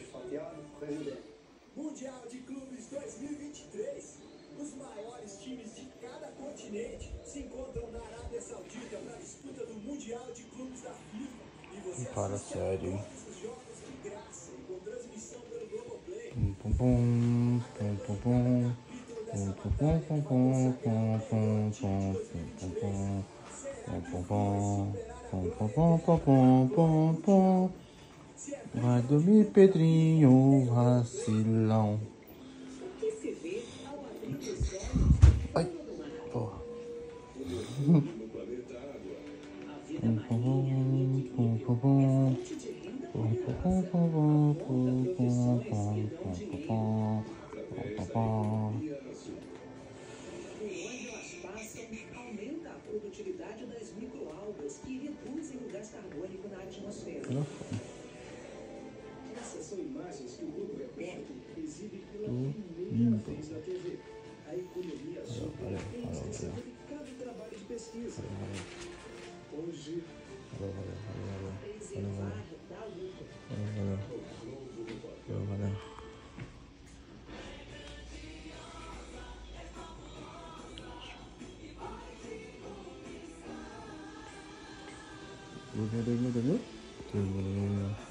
fatiado, correndo bem. Mundial de Clubes 2023. Os maiores times de cada continente se encontram na Arábia Saudita para a disputa do Mundial de Clubes da FIFA. E você Fala assiste a sério, hein? todos os jogos de graça e com transmissão pelo Globoplay. Pum pum pum, pum pum pum. Pum pum pum pum pum pum pum pum pum pum. Pum pum pum. Pum pum pum pum pum pum pum. Vai dormir, Pedrinho, vacilão. Ai, porra. Aumenta a produtividade das microalgas imagens da TV. A economia supera em extensão delicado trabalho de pesquisa. Hoje, é preservar da luta. Vou ver, dormiu, dormiu? Dormiu.